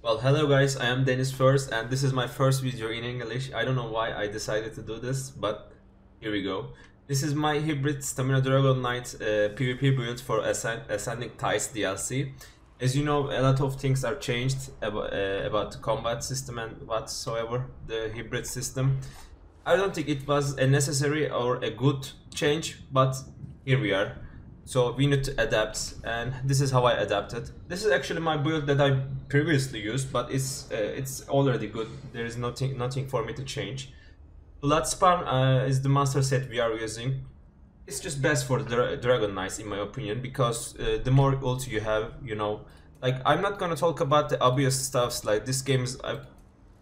Well, hello guys, I am Deniz Forst and this is my first video in English. I don't know why I decided to do this, but here we go. This is my hybrid Stamina Dragon Knight uh, PvP build for Ascend Ascending Tides DLC. As you know, a lot of things are changed about, uh, about the combat system and whatsoever, the hybrid system. I don't think it was a necessary or a good change, but here we are. So we need to adapt and this is how I adapted. This is actually my build that I previously used, but it's uh, it's already good. There is nothing nothing for me to change. Bloodspawn uh, is the master set we are using. It's just best for the Dra Dragon Knights in my opinion because uh, the more ult you have, you know, like I'm not gonna talk about the obvious stuffs like this game is uh,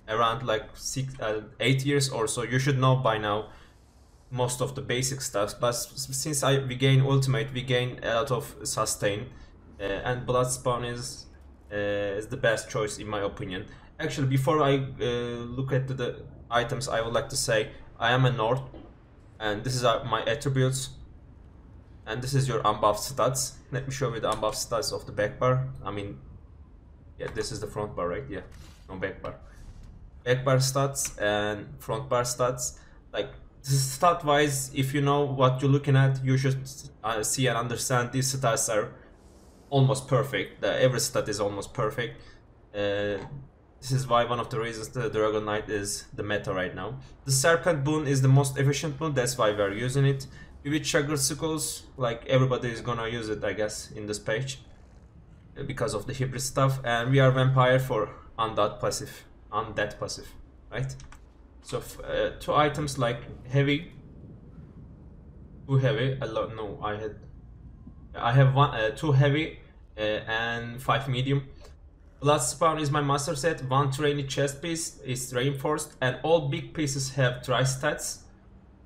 around like six, uh, eight years or so. You should know by now most of the basic stuff but since I we gain ultimate we gain a lot of sustain uh, and bloodspawn is uh, is the best choice in my opinion. Actually before I uh, look at the, items I would like to say I am a Nord and this is uh, my attributes and this is your unbuffed stats. Let me show you the unbuffed stats of the back bar. I mean yeah this is the front bar right? Yeah no back bar. Back bar stats and front bar stats like stat wise if you know what you're looking at you should uh, see and understand these stats are almost perfect every stat is almost perfect uh, this is why one of the reasons the Dragon Knight is the meta right now. The Serpent boon is the most efficient boon, that's why we're using it. With Chagger Sickles, like everybody is gonna use it I guess in this page. Because of the hybrid stuff. And we are Vampire for Undead passive. Undead passive, right? So uh, two items like heavy, too heavy. I love no. I had, I have one, uh, two heavy, uh, and five medium. Bloodspawn is my master set. One trainee chest piece is reinforced, and all big pieces have dry stats.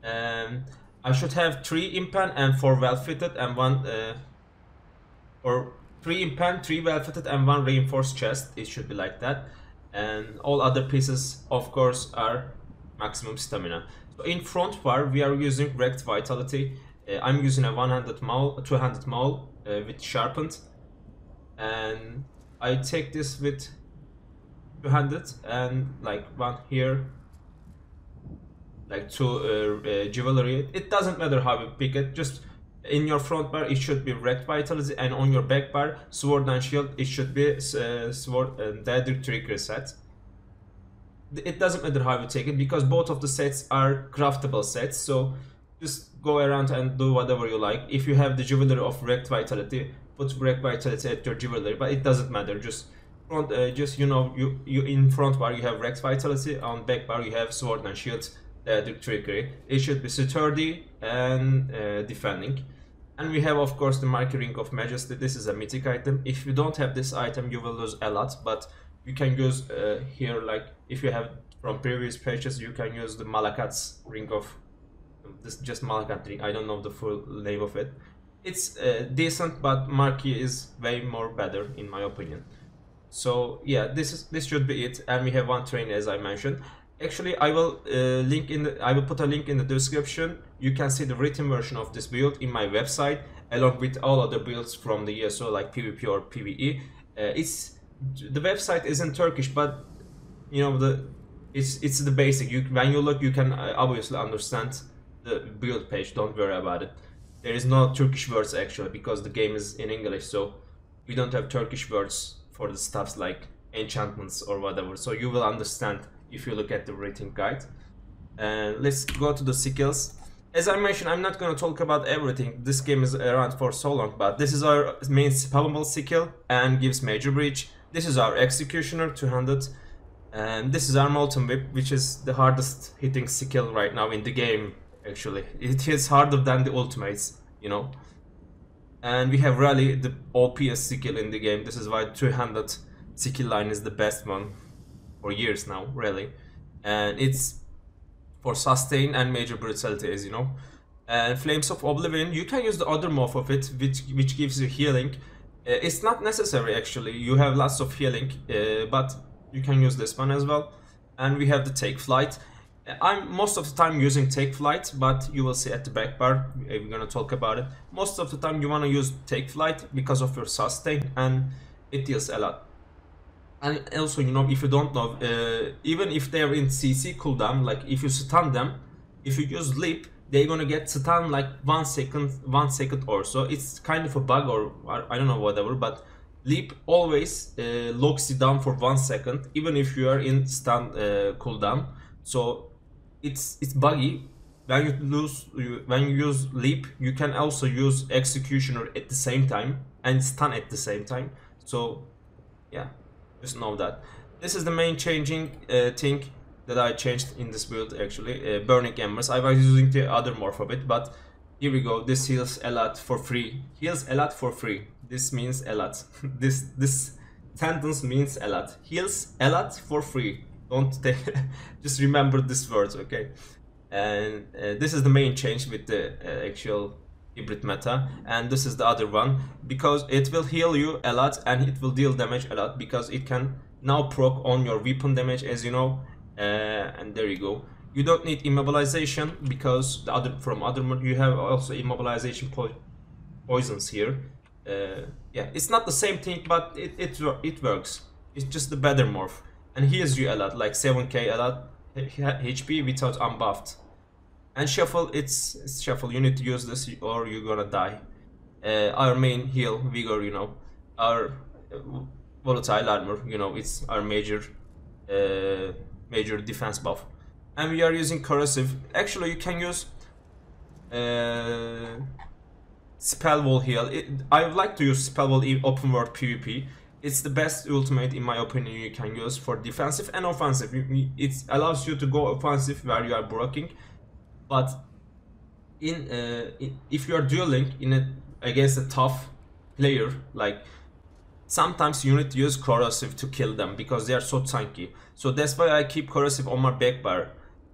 Um, I should have three impan and four well fitted, and one, uh, or three impan, three well fitted, and one reinforced chest. It should be like that and all other pieces of course are maximum stamina. So in front bar, we are using Wretched Vitality. Uh, I'm using a 100 maul, 200 maul uh, with sharpened, and I take this with 200 and like one here, like two uh, uh, jewelry. It doesn't matter how you pick it, just in your front bar it should be Wretched Vitality and on your back bar sword and shield it should be uh, sword and dagger trigger set it doesn't matter how you take it because both of the sets are craftable sets so just go around and do whatever you like. If you have the jewelry of Wretched Vitality put Wretched Vitality at your jewelry but it doesn't matter. Just front uh, just you know you you in front bar you have Wretched Vitality on back bar you have sword and shield uh, the trickery. It should be sturdy and uh, defending. And we have of course the Markyn ring of majesty. This is a mythic item. If you don't have this item you will lose a lot but you can use uh, here like if you have from previous pages you can use the Malacath's ring of this just Malakat ring. I don't know the full name of it. It's uh, decent but Markyn is way more better in my opinion. So yeah this is this should be it. And we have one train as I mentioned. Actually I will uh, link in the, I will put a link in the description. You can see the written version of this build in my website along with all other builds from the ESO like PvP or PvE uh, it's the website isn't Turkish, but you know the it's it's the basic. You when you look, you can uh, obviously understand the build page. Don't worry about it. There is no Turkish words actually because the game is in English, so we don't have Turkish words for the stuffs like enchantments or whatever. So you will understand if you look at the written guide. And let's go to the skills. As I mentioned, I'm not going to talk about everything. This game is around for so long, but this is our main spammable skill and gives major breach. This is our Executioner 200 and this is our Molten Whip which is the hardest hitting skill right now in the game actually. It is harder than the ultimates, you know. And we have Rally, the OPS skill in the game. This is why 200 skill line is the best one for years now, really. And it's for sustain and major brutality as you know. And Flames of Oblivion, you can use the other morph of it which, which gives you healing it's not necessary actually, you have lots of healing, uh, but you can use this one as well. And we have the take flight. Uh, I'm most of the time using take flight, but you will see at the back bar, we're gonna talk about it. Most of the time you wanna use take flight because of your sustain and it deals a lot. and also you know if you don't know uh, even if they're in cc cooldown like if you stun them if you use leap they're gonna get stun like one second one second or so. It's kind of a bug or i don't know whatever but leap always uh, locks you down for one second even if you are in stun uh, cooldown. So it's it's buggy. When you lose you, when you use leap you can also use executioner at the same time and stun at the same time. So yeah just know that. This is the main changing uh, thing that I changed in this build actually uh, burning embers. I was using the other morph of it but here we go. This heals a lot for free. Heals a lot for free. This means a lot. This this sentence means a lot. Heals a lot for free. Don't take, just remember this words okay? And uh, this is the main change with the uh, actual hybrid meta and this is the other one. Because it will heal you a lot and it will deal damage a lot because it can now proc on your weapon damage as you know and there you go. You don't need immobilization because the other from other you have also immobilization po poisons here. Uh, yeah it's not the same thing but it, it it works. It's just the better morph. And heals you a lot like 7k a lot HP without unbuffed. And shuffle, it's, it's, shuffle. You need to use this or you're gonna die. Uh, our main heal, vigor, you know, our uh, volatile armor, you know, it's our major, uh, major defense buff. And we are using corrosive. Actually, you can use uh, spell wall heal. It, I would like to use spell wall in open world PvP. It's the best ultimate in my opinion you can use for defensive and offensive. It allows you to go offensive where you are blocking, but in, uh, in if you are dueling in a against a tough player like sometimes you need to use corrosive to kill them because they are so tanky so that's why i keep corrosive on my back bar.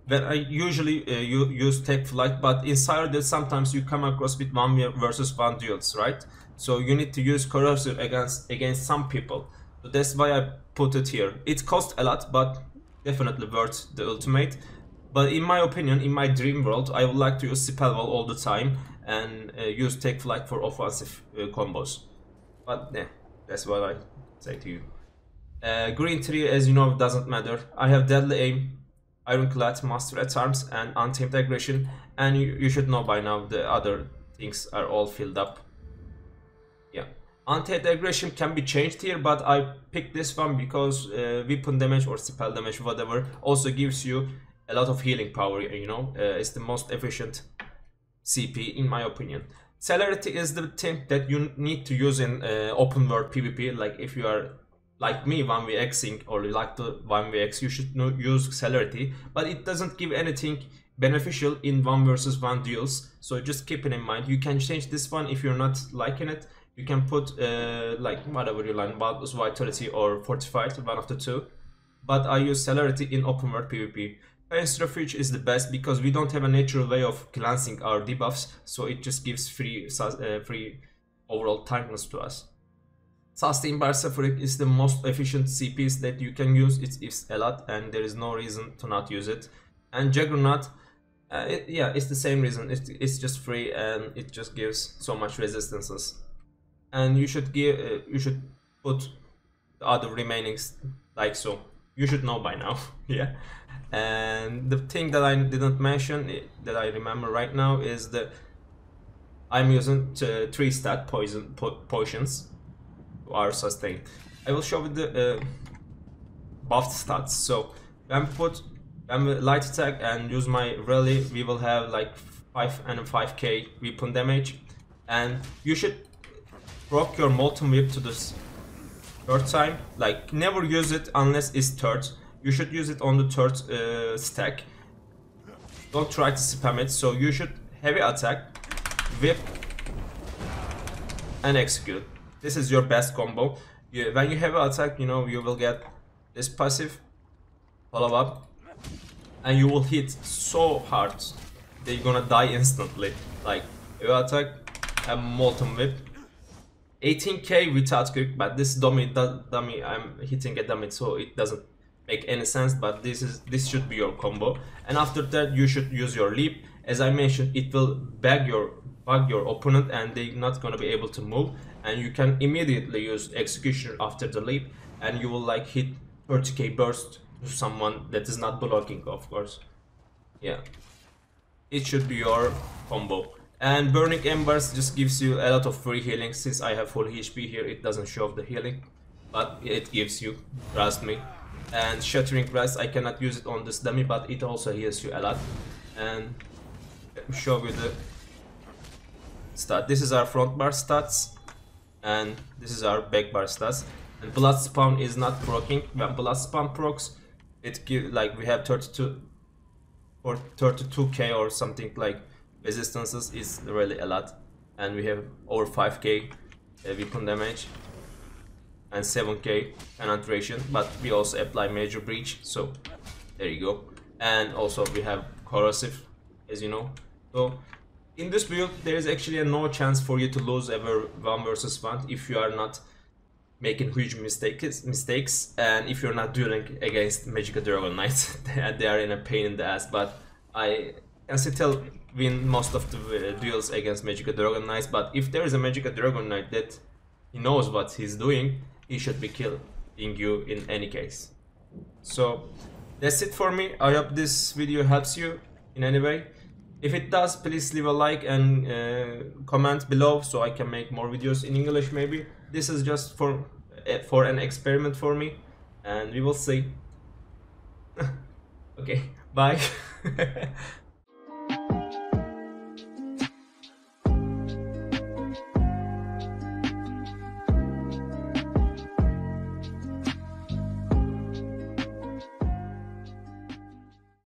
When i usually uh, you use take flight but in Cyrodiil sometimes you come across with one versus one duels right? So you need to use corrosive against against some people. So that's why i put it here. It costs a lot but definitely worth the ultimate. But in my opinion, in my dream world, I would like to use Spellwall all the time and uh, use Take Flight for offensive uh, combos. But yeah, that's what I say to you. Uh, green tree, as you know, doesn't matter. I have Deadly Aim, Ironclad, Master at Arms, and Untamed Aggression, and you, you should know by now the other things are all filled up. Yeah. Untamed Aggression can be changed here, but I picked this one because uh, weapon damage or spell damage, whatever, also gives you a lot of healing power, you know, uh, it's the most efficient CP in my opinion. Celerity is the thing that you need to use in uh, open world PvP, like if you are like me 1vxing or you like to 1vx, you should use Celerity, but it doesn't give anything beneficial in one versus one duels, so just keep it in mind. You can change this one if you're not liking it, you can put uh, like whatever you like, Vitality or Fortified, one of the two. But I use Celerity in open world PvP. Refuge is the best because we don't have a natural way of glancing our debuffs, so it just gives free uh, free overall tankiness to us. Sustain Suffering is the most efficient CPs that you can use. It's, a lot and there is no reason to not use it. And Juggernaut, uh, it, yeah, it's the same reason. It's, it's just free and it just gives so much resistances. And you should give, uh, you should put the other remainings like so. You should know by now, yeah. And the thing that I didn't mention that I remember right now is that I'm using three stat poison po potions are sustained. I will show you the uh, buffed stats. So when put when light attack and use my rally, we will have like five and 5k weapon damage, and you should proc your molten whip to this third time. Like never use it unless it's third you should use it on the third uh, stack. Don't try to spam it, so you should heavy attack, whip, and execute. This is your best combo. You, when you heavy attack, you know, you will get this passive, follow up, and you will hit so hard that you're gonna die instantly. Like, heavy attack, and molten whip, 18k without quick, but this dummy, dummy, I'm hitting a dummy, so it doesn't make any sense but this is this should be your combo. And after that you should use your leap. As i mentioned it will bag your bug your opponent and they're not going to be able to move and you can immediately use execution after the leap and you will like hit 30k burst to someone that is not blocking of course. Yeah. It should be your combo and burning embers just gives you a lot of free healing. Since i have full hp here it doesn't show the healing but it gives you trust me. And shattering glass i cannot use it on this dummy but it also heals you a lot. And show you the stat. This is our front bar stats and this is our back bar stats. And blood spawn is not proccing when blood spawn procs it give like we have 32 or 32k or something like resistances is really a lot. And we have over 5k uh, weapon damage and 7k penetration but we also apply major breach so there you go. And also we have corrosive as you know. So in this build there is actually a no chance for you to lose ever one versus one if you are not making huge mistakes mistakes and if you're not dueling against Magicka Dragon Knight. They are in a pain in the ass but I still win most of the uh, duels against Magicka Dragon Knights, but if there is a Magicka Dragon Knight that he knows what he's doing he should be killing you in any case. So that's it for me. I hope this video helps you in any way. If it does please leave a like and uh, comment below so I can make more videos in English maybe. This is just for uh, for an experiment for me and we will see. Okay bye